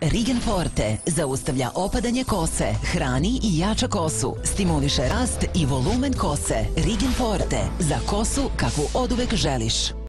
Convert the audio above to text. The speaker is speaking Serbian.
Rigen Forte zaustavlja opadanje kose, hrani i jača kosu, stimuliše rast i volumen kose. Rigen Forte za kosu kakvu oduvek želiš.